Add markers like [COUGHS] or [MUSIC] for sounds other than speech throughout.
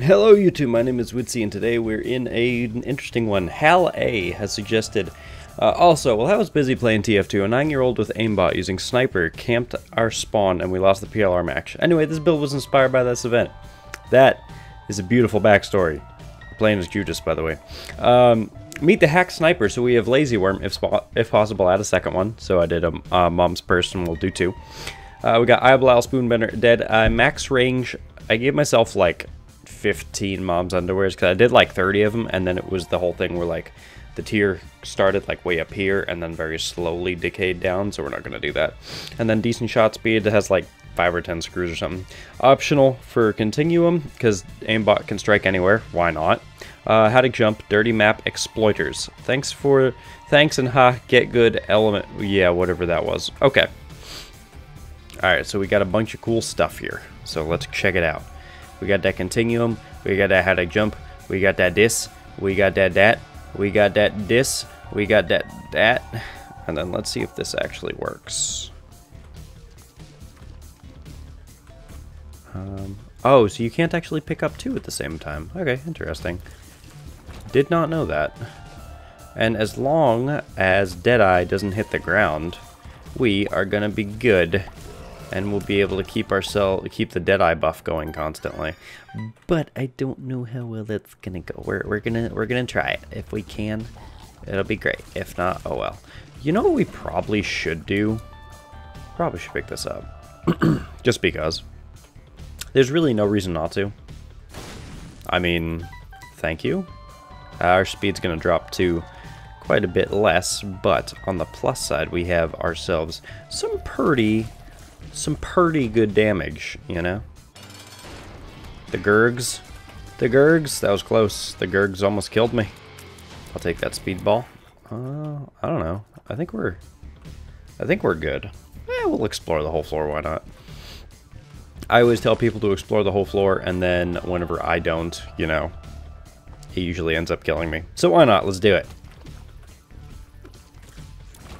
Hello YouTube, my name is Widsy and today we're in a, an interesting one. Hal A has suggested, uh, also, while I was busy playing TF2, a 9-year-old with aimbot using sniper camped our spawn and we lost the PLR match. Anyway, this build was inspired by this event. That is a beautiful backstory. Playing as Judas, by the way. Um, meet the hack sniper, so we have Lazy Worm, if, if possible, add a second one. So I did a Mom's person, we'll do two. Uh, we got Eyeball Spoonbender dead. Uh, max range, I gave myself like 15 mom's underwears because I did like 30 of them and then it was the whole thing where like the tear started like way up here and then very slowly decayed down so we're not going to do that. And then decent shot speed has like 5 or 10 screws or something. Optional for continuum because aimbot can strike anywhere why not? Uh, how to jump dirty map exploiters. Thanks for thanks and ha get good element yeah whatever that was. Okay. Alright so we got a bunch of cool stuff here so let's check it out we got that continuum, we got that how to jump, we got that this, we got that that, we got that this, we got that that, and then let's see if this actually works. Um, oh, so you can't actually pick up two at the same time. Okay, interesting. Did not know that. And as long as Deadeye doesn't hit the ground, we are gonna be good and we'll be able to keep ourselves keep the Deadeye buff going constantly. But I don't know how well that's gonna go. We're we're gonna we're gonna try it. If we can, it'll be great. If not, oh well. You know what we probably should do? Probably should pick this up. [CLEARS THROAT] Just because. There's really no reason not to. I mean, thank you. Our speed's gonna drop to quite a bit less, but on the plus side, we have ourselves some pretty some pretty good damage, you know? The Gurgs. The Gurgs, that was close. The Gurgs almost killed me. I'll take that speedball. Uh, I don't know. I think we're... I think we're good. Eh, we'll explore the whole floor, why not? I always tell people to explore the whole floor, and then whenever I don't, you know, he usually ends up killing me. So why not? Let's do it.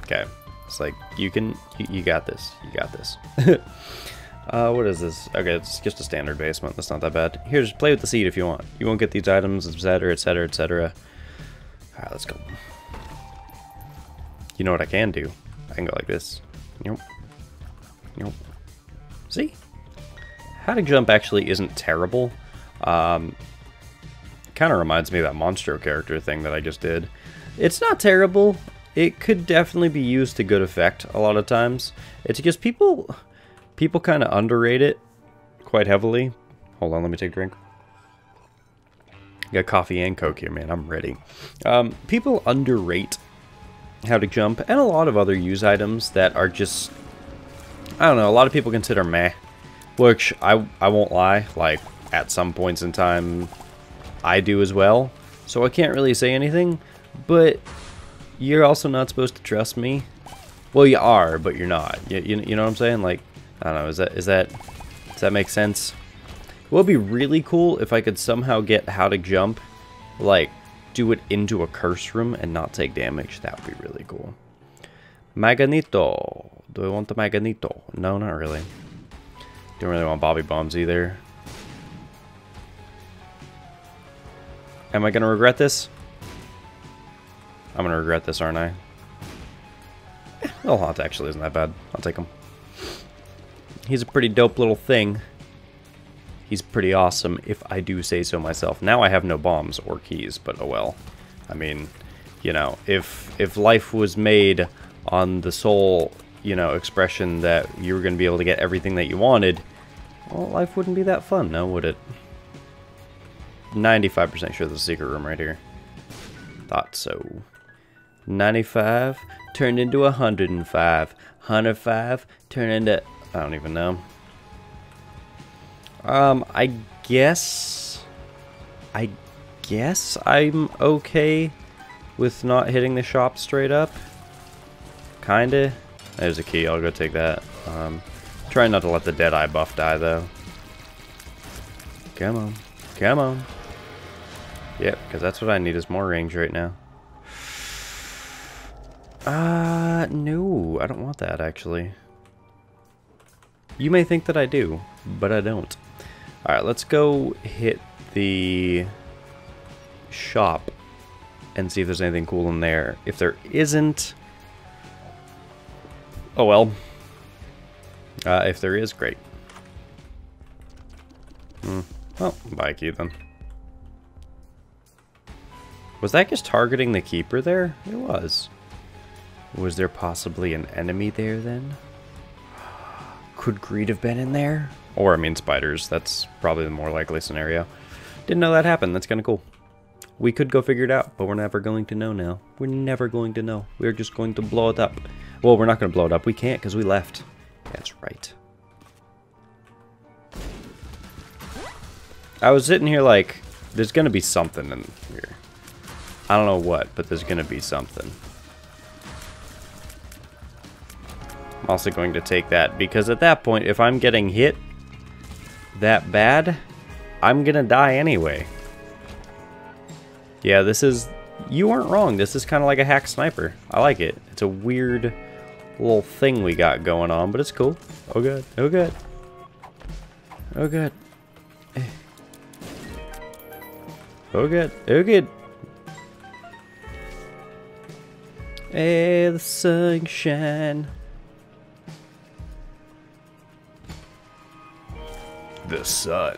Okay. It's like, you can, you, you got this, you got this. [LAUGHS] uh, what is this? Okay, it's just a standard basement, that's not that bad. Here, just play with the seed if you want. You won't get these items, etc, etc, etc. Alright, let's go. You know what I can do? I can go like this. Nope. Nope. See? How to jump actually isn't terrible. Um, kind of reminds me of that Monstro character thing that I just did. It's not terrible it could definitely be used to good effect a lot of times. It's just people people kind of underrate it quite heavily. Hold on, let me take a drink. Got coffee and coke here, man. I'm ready. Um, people underrate how to jump and a lot of other use items that are just I don't know. A lot of people consider meh, which I I won't lie. Like at some points in time, I do as well. So I can't really say anything. But you're also not supposed to trust me. Well, you are, but you're not. You, you, you know what I'm saying? Like, I don't know. Is that is that does that make sense? It would be really cool if I could somehow get how to jump, like, do it into a curse room and not take damage. That would be really cool. Maganito. Do I want the Maganito? No, not really. Don't really want Bobby Bombs either. Am I going to regret this? I'm gonna regret this, aren't I? Well, Haunt actually isn't that bad. I'll take him. He's a pretty dope little thing. He's pretty awesome, if I do say so myself. Now I have no bombs or keys, but oh well. I mean, you know, if if life was made on the sole, you know, expression that you were going to be able to get everything that you wanted, well, life wouldn't be that fun, no, would it? 95% sure there's a secret room right here. Thought so. 95 turned into 105. 105 turned into... I don't even know. Um, I guess... I guess I'm okay with not hitting the shop straight up. Kinda. There's a key. I'll go take that. Um, try not to let the Deadeye buff die, though. Come on. Come on. Yep, because that's what I need is more range right now. Uh, no, I don't want that, actually. You may think that I do, but I don't. Alright, let's go hit the shop and see if there's anything cool in there. If there isn't, oh well. Uh, if there is, great. Hmm. Well, buy a key then. Was that just targeting the keeper there? It was. Was there possibly an enemy there then? Could greed have been in there? Or, I mean, spiders. That's probably the more likely scenario. Didn't know that happened. That's kind of cool. We could go figure it out, but we're never going to know now. We're never going to know. We're just going to blow it up. Well, we're not going to blow it up. We can't because we left. That's right. I was sitting here like, there's going to be something in here. I don't know what, but there's going to be something. Also going to take that because at that point, if I'm getting hit that bad, I'm to die anyway. Yeah, this is... You weren't wrong. This is kind of like a hack sniper. I like it. It's a weird little thing we got going on, but it's cool. Oh, good. Oh, good. Oh, good. [SIGHS] Oh, good. Oh, good. Hey, the sunshine. The sun.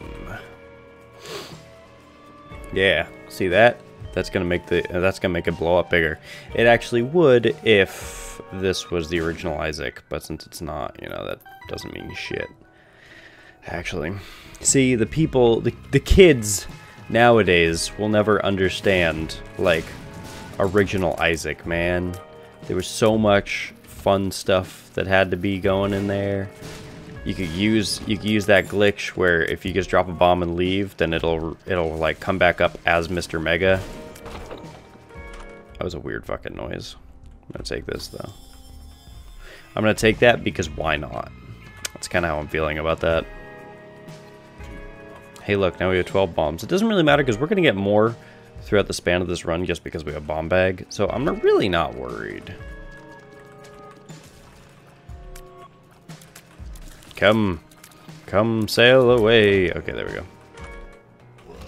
Yeah, see that? That's gonna make the uh, that's gonna make it blow up bigger. It actually would if this was the original Isaac, but since it's not, you know, that doesn't mean shit. Actually, see the people, the the kids nowadays will never understand like original Isaac, man. There was so much fun stuff that had to be going in there. You could use you could use that glitch where if you just drop a bomb and leave, then it'll it'll like come back up as Mr. Mega. That was a weird fucking noise. I'm gonna take this though. I'm gonna take that because why not? That's kind of how I'm feeling about that. Hey look, now we have 12 bombs. It doesn't really matter because we're gonna get more throughout the span of this run just because we have bomb bag. So I'm really not worried. Come. Come sail away. Okay, there we go.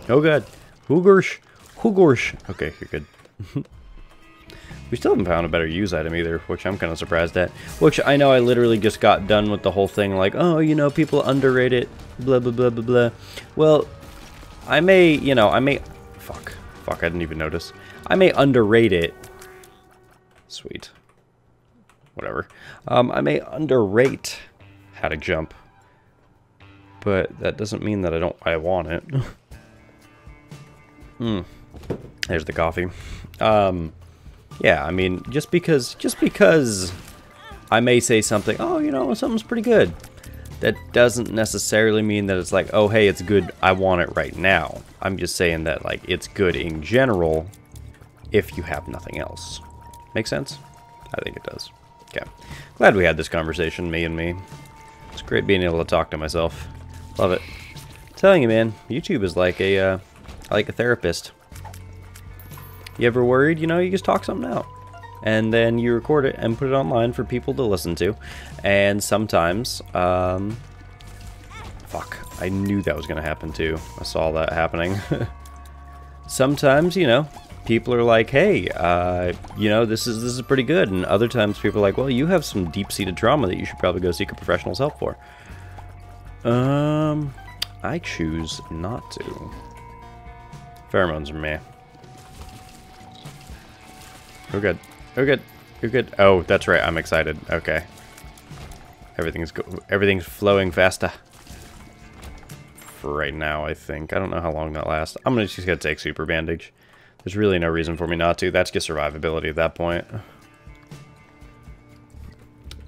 Oh god. Hoogorsh. Hoogorsh. Okay, you're good. [LAUGHS] we still haven't found a better use item either, which I'm kind of surprised at. Which I know I literally just got done with the whole thing like, oh, you know, people underrate it, blah, blah, blah, blah, blah. Well, I may, you know, I may... Fuck. Fuck, I didn't even notice. I may underrate it. Sweet. Whatever. Um, I may underrate how to jump. But that doesn't mean that I don't I want it. [LAUGHS] Hmm. There's the coffee. Um, yeah, I mean, just because just because I may say something, oh, you know, something's pretty good. That doesn't necessarily mean that it's like, oh, hey, it's good, I want it right now. I'm just saying that, like, it's good in general if you have nothing else. Make sense? I think it does. Okay. Glad we had this conversation, me and me. It's great being able to talk to myself. Love it. I'm telling you, man, YouTube is like a, uh, like a therapist. You ever worried? You know, you just talk something out. And then you record it and put it online for people to listen to. And sometimes, um, fuck, I knew that was going to happen too. I saw that happening. [LAUGHS] sometimes, you know, people are like, hey, uh, you know, this is this is pretty good. And other times people are like, well, you have some deep-seated trauma that you should probably go seek a professional's help for. Um, I choose not to. Pheromones are meh. We're good. We're good. You're good. Oh, that's right. I'm excited. Okay. Everything's go everything's flowing faster. For right now, I think. I don't know how long that lasts. I'm gonna just gonna take super bandage. There's really no reason for me not to. That's just survivability at that point.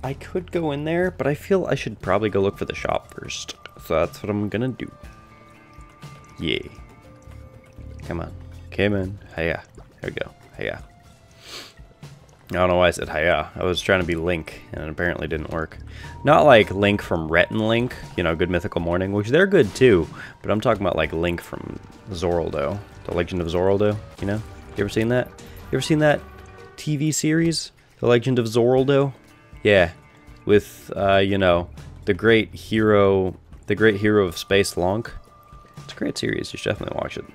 I could go in there, but I feel I should probably go look for the shop first. So that's what I'm gonna do. Yeah. Come on. Come on. Hiya. There we go. Hiya. I don't know why I said hiya. I was trying to be Link, and it apparently didn't work. Not like Link from Rhett and Link, you know, Good Mythical Morning, which they're good too, but I'm talking about like Link from Zoraldo, The Legend of Zoraldo, you know? You ever seen that? You ever seen that TV series, The Legend of Zoraldo? Yeah, with, uh, you know, the great hero, the great hero of space, Lonk. It's a great series. You should definitely watch it.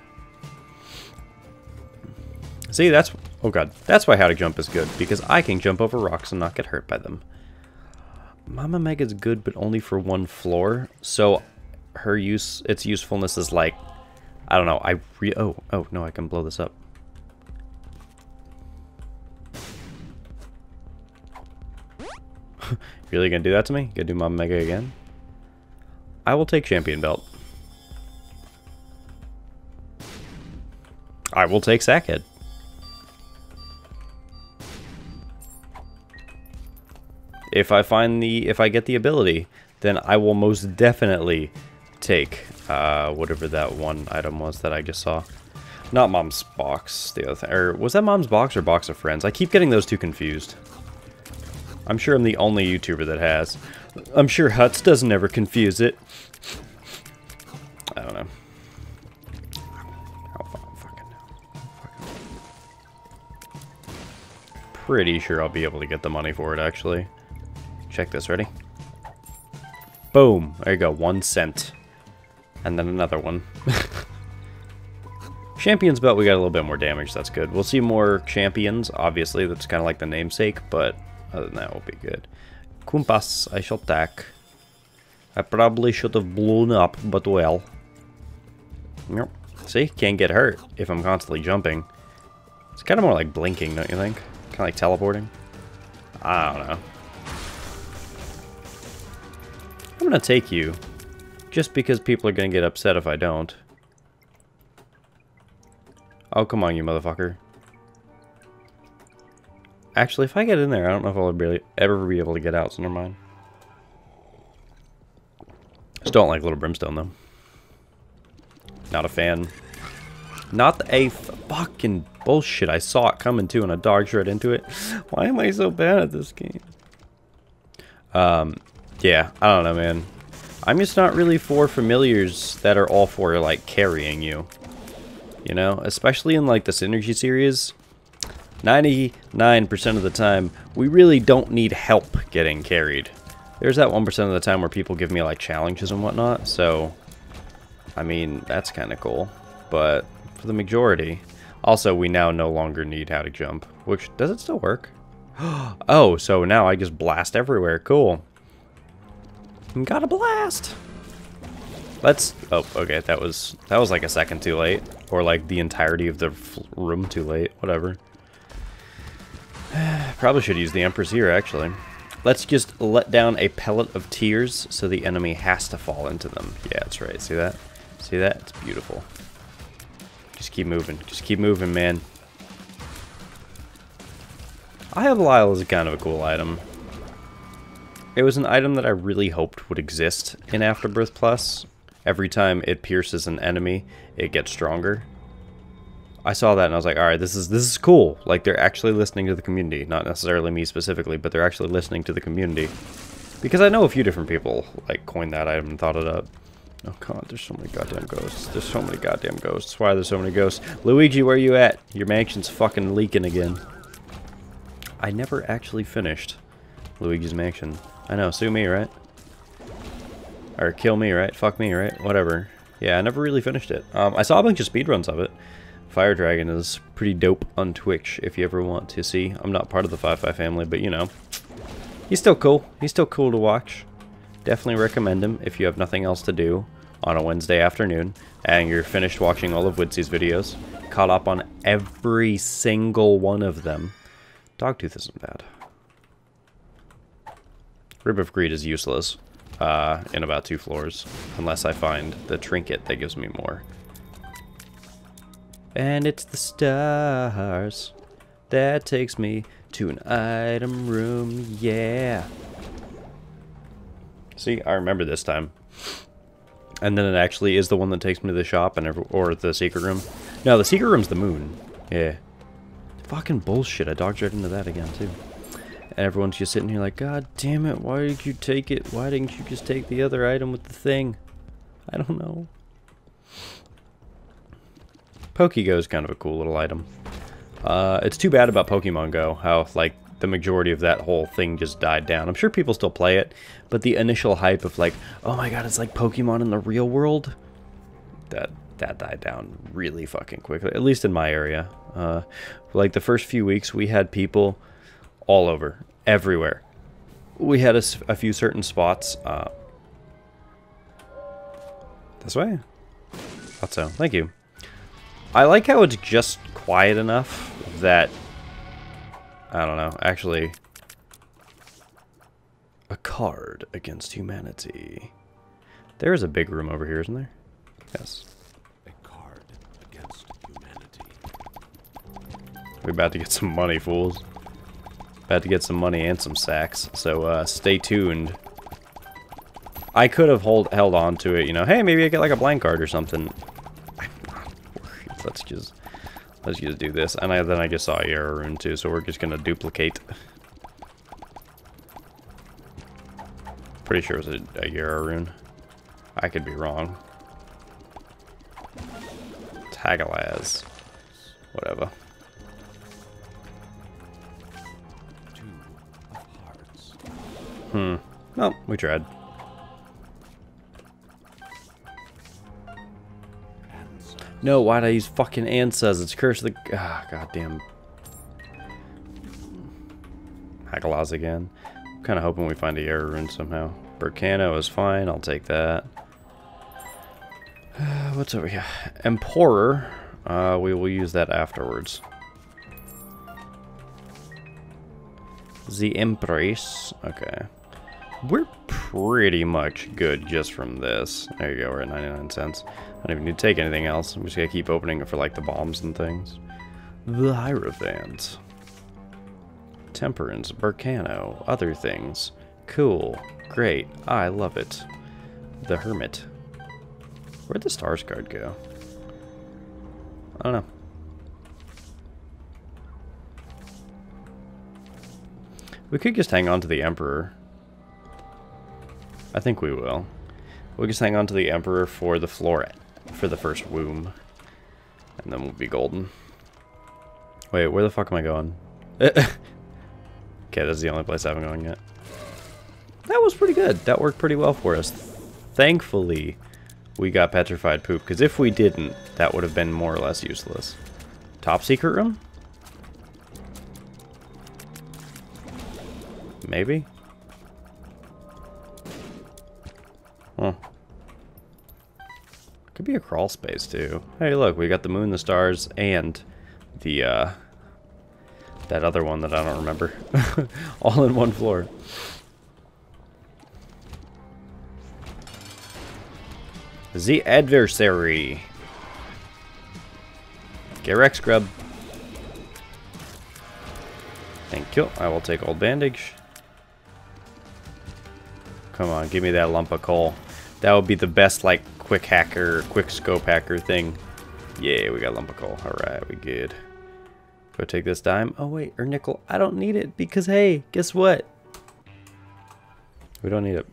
See, that's... Oh god. That's why How to Jump is good. Because I can jump over rocks and not get hurt by them. Mama Mega's good, but only for one floor. So her use, its usefulness is like... I don't know. I re... Oh, oh, no, I can blow this up. [LAUGHS] really gonna do that to me? Gonna do Mama Mega again? I will take champion belt. I will take Sackhead. If I find the, if I get the ability, then I will most definitely take uh, whatever that one item was that I just saw. Not Mom's box, the other thing. Or was that Mom's box or Box of Friends? I keep getting those two confused. I'm sure I'm the only YouTuber that has. I'm sure Hutts doesn't ever confuse it. I don't know. Pretty sure I'll be able to get the money for it, actually. Check this, ready? Boom! There you go, one cent. And then another one. Champion's belt, we got a little bit more damage, that's good. We'll see more champions, obviously, that's kind of like the namesake, but other than that, we'll be good. Kumpas, I shall attack. I probably should have blown up, but well. Yep. See? Can't get hurt if I'm constantly jumping. It's kind of more like blinking, don't you think? Kind of like teleporting. I don't know. I'm going to take you. Just because people are going to get upset if I don't. Oh, come on, you motherfucker. Actually, if I get in there, I don't know if I'll really, ever be able to get out, so never mind. Just don't like Little Brimstone, though. Not a fan. Not a fucking bullshit. I saw it coming, too, and I dodged right into it. Why am I so bad at this game? Um, yeah, I don't know, man. I'm just not really for familiars that are all for, like, carrying you. You know? Especially in, like, the Synergy series. 99% of the time, we really don't need help getting carried. There's that 1% of the time where people give me, like, challenges and whatnot, so... I mean, that's kind of cool. But for the majority... Also, we now no longer need how to jump. Which, does it still work? [GASPS] oh, so now I just blast everywhere. Cool. Got a blast! Let's... Oh, okay, that was that was like a second too late. Or like the entirety of the room too late. Whatever. [SIGHS] Probably should use the Empress here, actually. Let's just let down a pellet of tears so the enemy has to fall into them. Yeah, that's right. See that? See that? It's beautiful. Just keep moving. Just keep moving, man. Eye of Belial as kind of a cool item. It was an item that I really hoped would exist in Afterbirth Plus. Every time it pierces an enemy, it gets stronger. I saw that and I was like, all right, this is this is cool. Like they're actually listening to the community, not necessarily me specifically, but they're actually listening to the community. Because I know a few different people like coined that item and thought it up. Oh god, there's so many goddamn ghosts. There's so many goddamn ghosts. Why are there so many ghosts? Luigi, where are you at? Your mansion's fucking leaking again. I never actually finished Luigi's mansion. I know, sue me, right? Or kill me, right? Fuck me, right? Whatever. Yeah, I never really finished it. Um, I saw a bunch of speedruns of it. Fire Dragon is pretty dope on Twitch if you ever want to see. I'm not part of the 5-5 family, but you know. He's still cool. He's still cool to watch. Definitely recommend him if you have nothing else to do on a Wednesday afternoon and you're finished watching all of Widsy's videos. Caught up on every single one of them. Dogtooth isn't bad. Rib of Greed is useless uh, in about two floors, unless I find the trinket that gives me more. And it's the stars that takes me to an item room, yeah. See, I remember this time. And then it actually is the one that takes me to the shop and or the secret room. No, the secret room's the moon. Yeah. Fucking bullshit. I dodged right into that again, too. And everyone's just sitting here like, God damn it, why did you take it? Why didn't you just take the other item with the thing? I don't know. Pokego is kind of a cool little item. Uh, it's too bad about Pokemon Go, how, like, the majority of that whole thing just died down. I'm sure people still play it, but the initial hype of, like, oh my god, it's like Pokemon in the real world, that that died down really fucking quickly. At least in my area. Uh, like the first few weeks, we had people all over, everywhere. We had a, a few certain spots. Uh, this way. Thought so. Thank you. I like how it's just quiet enough that I don't know. Actually, a card against humanity. There is a big room over here, isn't there? Yes. A card against humanity. We're about to get some money, fools. About to get some money and some sacks. So uh, stay tuned. I could have hold held on to it, you know. Hey, maybe I get like a blank card or something. [LAUGHS] Let's just let's just do this. And I, then I just saw a Jera rune too, so we're just gonna duplicate. Pretty sure it was a, a rune. I could be wrong. Hagalaz. Whatever. Hmm. Well, we tried. No, why'd I use fucking Ansuz? It's Curse of the... Ah, goddamn. Hagalaz again. I'm kind of hoping we find a Jera rune somehow. Berkano is fine. I'll take that. Uh, [SIGHS] what's over here? Emperor. Uh, we will use that afterwards. The Empress. Okay. We're pretty much good just from this. There you go, we're at 99 cents. I don't even need to take anything else. I'm just gonna keep opening it for like the bombs and things. The Hierophant. Temperance, Berkano, other things. Cool. Great. I love it. The Hermit. Where'd the Stars card go? I don't know. We could just hang on to the Emperor. I think we will. We'll just hang on to the Emperor for the floor, for the first womb. And then we'll be golden. Wait, where the fuck am I going? [LAUGHS] okay, this is the only place I haven't gone yet. That was pretty good. That worked pretty well for us. Thankfully, we got petrified poop, because if we didn't, that would have been more or less useless. Top secret room? Maybe? Could be a crawl space too. Hey look, we got the moon, the stars, and the uh that other one that I don't remember. [LAUGHS] All in one floor. The adversary. Get Rex Grub. Thank you. I will take old bandage. Come on, give me that lump of coal. That would be the best, like, quick hacker, quick scope hacker thing. Yeah, we got lump of coal. Alright, we good. Go take this dime. Oh, wait, or nickel. I don't need it because, hey, guess what? We don't need it.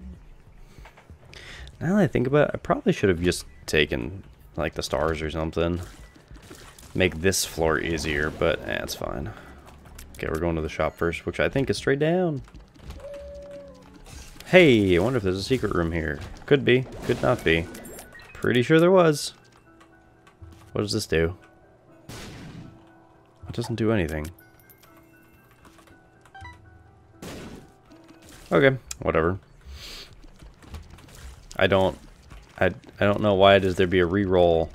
Now that I think about it, I probably should have just taken, like, the stars or something. Make this floor easier, but eh, it's fine. Okay, we're going to the shop first, which I think is straight down. Hey, I wonder if there's a secret room here. Could be, could not be. Pretty sure there was. What does this do? It doesn't do anything. Okay, whatever. I don't I I don't know why does there be a reroll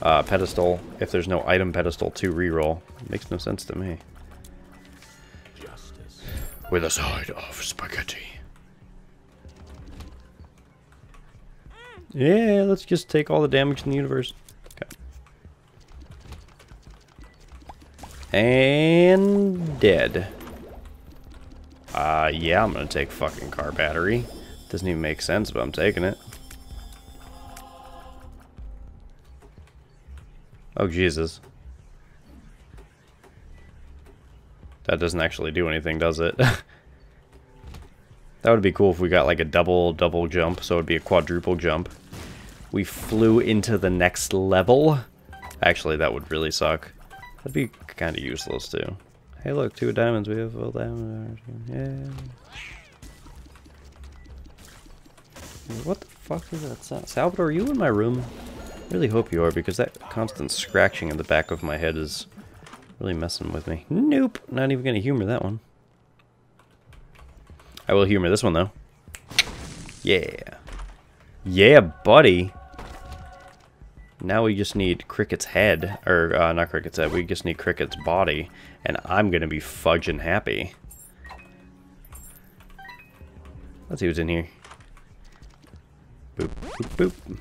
uh, pedestal if there's no item pedestal to reroll. Makes no sense to me. Justice. With a side of spaghetti. Yeah, let's just take all the damage in the universe. Okay. And dead. Uh, yeah, I'm gonna take fucking car battery. Doesn't even make sense, but I'm taking it. Oh, Jesus. That doesn't actually do anything, does it? [LAUGHS] that would be cool if we got like a double, double jump, so it would be a quadruple jump. We flew into the next level. Actually, that would really suck. That'd be kind of useless, too. Hey, look, two diamonds. We have full diamond. Yeah. What the fuck is that sound? Salvador, are you in my room? Really hope you are, because that constant scratching in the back of my head is really messing with me. Nope, not even gonna humor that one. I will humor this one though. Yeah. Yeah, buddy. Now we just need Cricket's head, or uh, not Cricket's head, we just need Cricket's body, and I'm gonna be fudging happy. Let's see what's in here. Boop, boop, boop.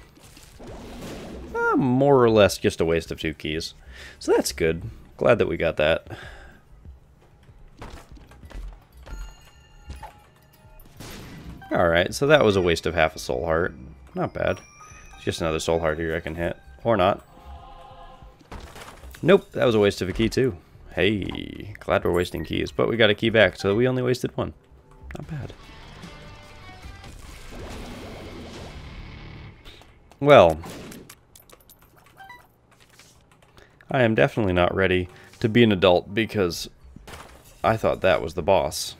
Uh, more or less just a waste of two keys. So that's good. Glad that we got that. Alright, so that was a waste of half a soul heart. Not bad. It's just another soul heart here I can hit. Or not. Nope, that was a waste of a key too. Hey, glad we're wasting keys, but we got a key back, so we only wasted one. Not bad. Well, I am definitely not ready to be an adult because I thought that was the boss.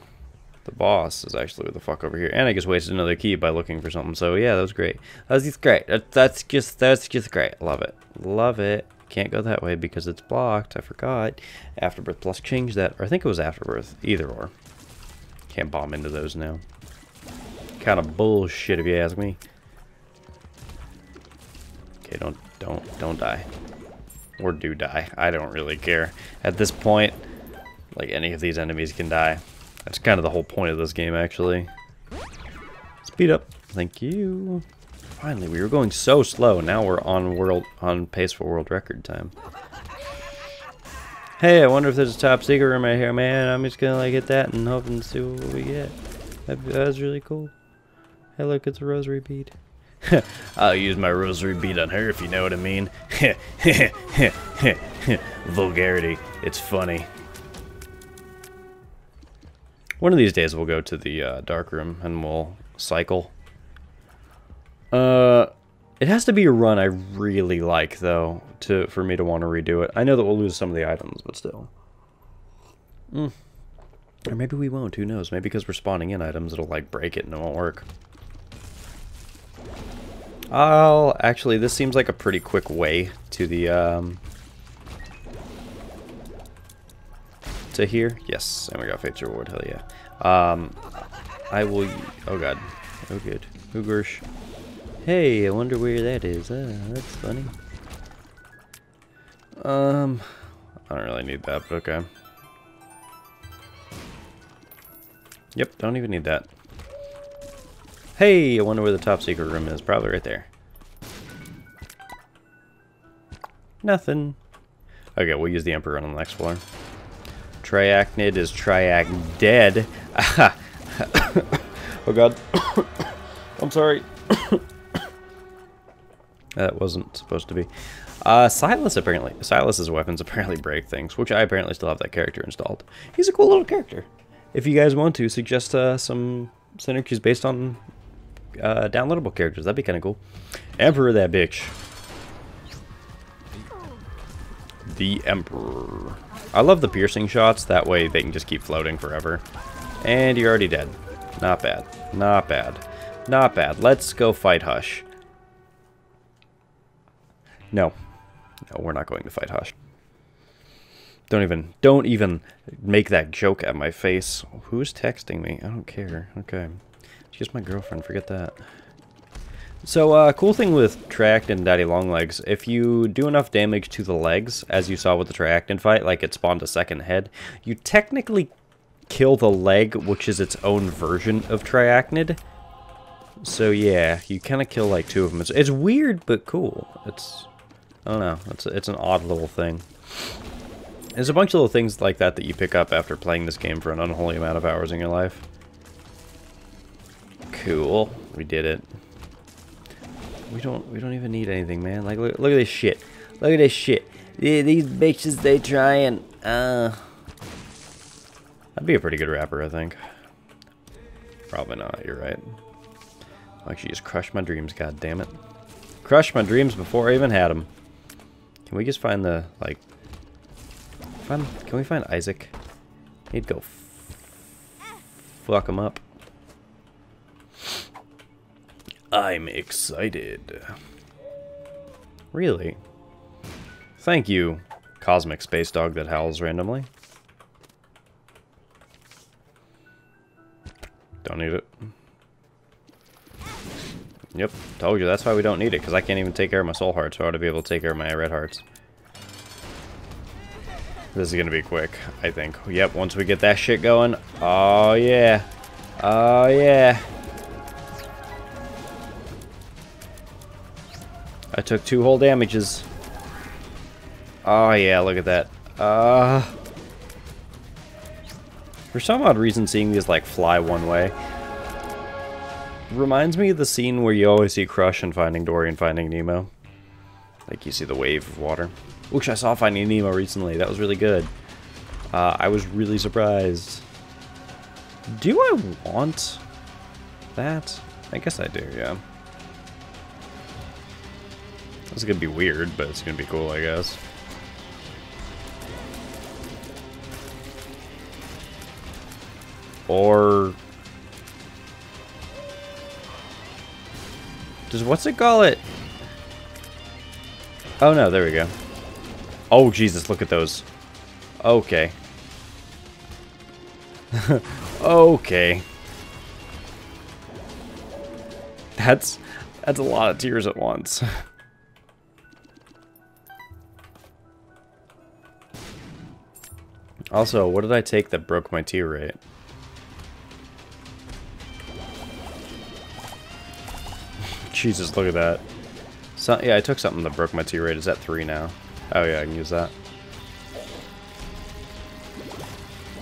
The boss is actually the fuck over here. And I just wasted another key by looking for something. So yeah, that was great. That was just great. That, that's just that's just great. Love it. Love it. Can't go that way because it's blocked. I forgot. Afterbirth Plus changed that. Or I think it was Afterbirth. Either or. Can't bomb into those now. Kind of bullshit if you ask me. Okay, don't don't don't die. Or do die. I don't really care. At this point, like any of these enemies can die. That's kind of the whole point of this game, actually. Speed up. Thank you. Finally, we were going so slow. Now we're on world on pace for world record time. Hey, I wonder if there's a top secret room right here, man. I'm just gonna like hit that and hope and see what we get. That, was really cool. Hey, look, it's a rosary bead. [LAUGHS] I'll use my rosary bead on her if you know what I mean. [LAUGHS] Vulgarity. It's funny. One of these days we'll go to the uh, dark room and we'll cycle. Uh, it has to be a run I really like though to for me to want to redo it. I know that we'll lose some of the items, but still. Mm. Or maybe we won't. Who knows? Maybe because we're spawning in items, it'll like break it and it won't work. I'll actually. This seems like a pretty quick way to the um, to here? Yes, and we got Fate's Reward, hell yeah. Um, I will, oh god, oh good, Ugursh. Hey, I wonder where that is, ah, that's funny. Um, I don't really need that, but okay. Yep, don't even need that. Hey, I wonder where the top secret room is, probably right there. Nothing. Okay, we'll use the Emperor on the next floor. Triachnid is triac dead. [COUGHS] oh god. [COUGHS] I'm sorry. [COUGHS] that wasn't supposed to be. Uh, Silas apparently, Silas's weapons apparently break things, which I apparently still have that character installed. He's a cool little character. If you guys want to, suggest uh, some synergies based on uh, downloadable characters. That'd be kind of cool. Emperor that bitch. The Emperor. I love the piercing shots. That way they can just keep floating forever. And you're already dead. Not bad. Not bad. Not bad. Let's go fight Hush. No. No, we're not going to fight Hush. Don't even, don't even make that joke at my face. Who's texting me? I don't care. Okay. Just my girlfriend. Forget that. So, uh, cool thing with Triachnid and Daddy Longlegs, if you do enough damage to the legs, as you saw with the Triachnid fight, like it spawned a second head, you technically kill the leg, which is its own version of Triachnid. So yeah, you kind of kill like two of them. It's, it's weird, but cool. It's, I don't know, it's, it's an odd little thing. There's a bunch of little things like that that you pick up after playing this game for an unholy amount of hours in your life. Cool, we did it. We don't we don't even need anything, man. Like look, look at this shit. Look at this shit. These bitches they try and uh I'd be a pretty good rapper, I think. Probably not, you're right. I'll actually just crush my dreams, god damn it. Crush my dreams before I even had them. Can we just find the like find can we find Isaac? He'd go fuck him up. I'm excited. Really? Thank you, cosmic space dog that howls randomly. Don't need it. Yep, told you. That's why we don't need it, because I can't even take care of my soul hearts, so I ought to be able to take care of my red hearts. This is going to be quick, I think. Yep, once we get that shit going. Oh, yeah. Oh, yeah. I took two whole damages. Oh, yeah, look at that. Uh, for some odd reason, seeing these, like, fly one way reminds me of the scene where you always see Crush and Finding Dory and Finding Nemo. Like, you see the wave of water. Which I saw Finding Nemo recently. That was really good. Uh, I was really surprised. Do I want that? I guess I do, yeah. Is gonna be weird, but it's gonna be cool, I guess. Or... Does what's it call it? Oh no, there we go. Oh Jesus, look at those. Okay. [LAUGHS] okay. That's that's a lot of tears at once. [LAUGHS] also, what did I take that broke my tear rate? [LAUGHS] Jesus, look at that. So, yeah, I took something that broke my tear rate. Is that three now? Oh yeah, I can use that.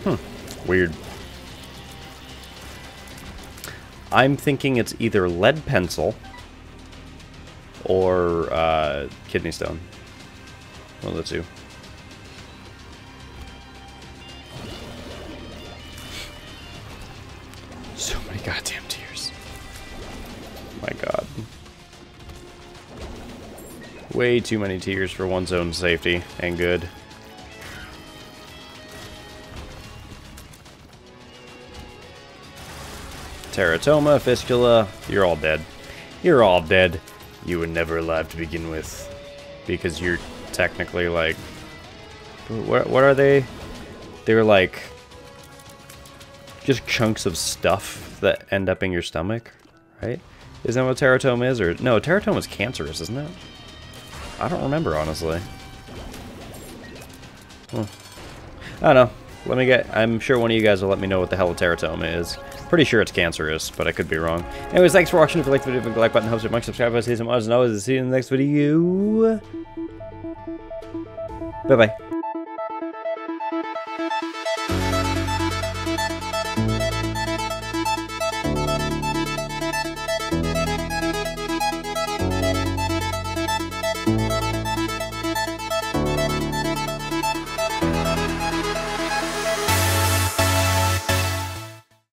Hmm. Weird. I'm thinking it's either lead pencil or uh, kidney stone. One of the two. Way too many tears for one's own safety and good. Teratoma, Fistula, you're all dead. You're all dead. You were never alive to begin with. Because you're technically like... What, what are they? They're like... Just chunks of stuff that end up in your stomach, right? Isn't that what teratoma is? Or No, teratoma is cancerous, isn't it? I don't remember, honestly. Hmm. I don't know. Let me get... I'm sure one of you guys will let me know what the hell a teratoma is. Pretty sure it's cancerous, but I could be wrong. Anyways, thanks for watching. If you liked the video, click the like button, helps your much, subscribe, see some mods, and always see you in the next video. Bye-bye.